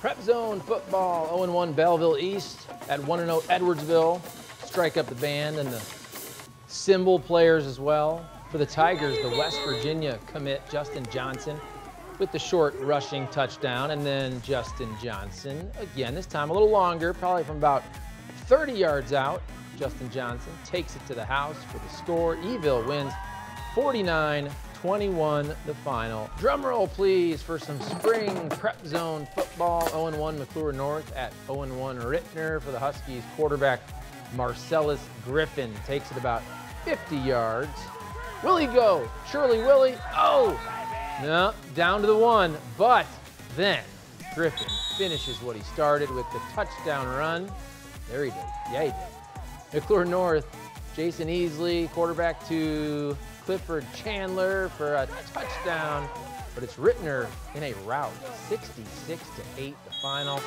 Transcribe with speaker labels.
Speaker 1: Prep Zone football, 0-1 Belleville East at 1-0 Edwardsville. Strike up the band and the cymbal players as well. For the Tigers, the West Virginia commit Justin Johnson with the short rushing touchdown, and then Justin Johnson again, this time a little longer, probably from about 30 yards out. Justin Johnson takes it to the house for the score. Eville wins 49 21 the final. Drum roll, please, for some spring prep zone football. 0-1 McCluer North at 0-1 Ritenour for the Huskies. Quarterback Marcellus Griffin takes it about 50 yards. Will he go? Surely Willie. Oh! No, down to the one. But then Griffin finishes what he started with the touchdown run. There he did. Yeah, he did. McCluer North, Jason Easley, quarterback to Clifford Chandler for a touchdown, but it's Ritenour in a rout, 66 to 8 the final.